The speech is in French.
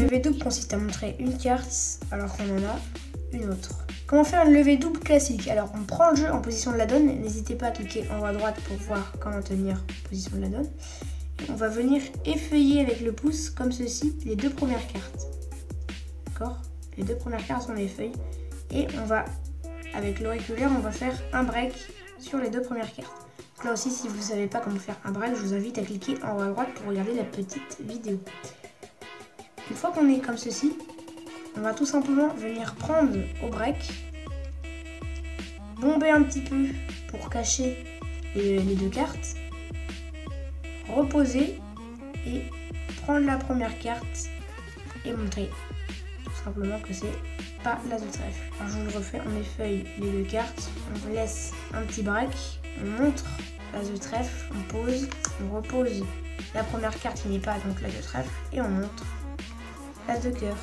Levé double consiste à montrer une carte alors qu'on en a une autre. Comment faire une levée double classique? Alors on prend le jeu en position de la donne, n'hésitez pas à cliquer en haut à droite pour voir comment tenir position de la donne. on va venir effeuiller avec le pouce comme ceci les deux premières cartes. D'accord? Les deux premières cartes sont les. Et on va, avec l'auriculaire, on va faire un break sur les deux premières cartes. là aussi, si vous ne savez pas comment faire un break, je vous invite à cliquer en haut à droite pour regarder la petite vidéo. Une fois qu'on est comme ceci, on va tout simplement venir prendre au break, bomber un petit peu pour cacher les, deux cartes, reposer et prendre la première carte et montrer tout simplement que c'est pas la de trèfle. Alors je vous le refais, on effeuille les deux cartes, on laisse un petit break, on montre la de trèfle, on pose, on repose la première carte qui n'est pas donc la de trèfle et on montre la de cœur.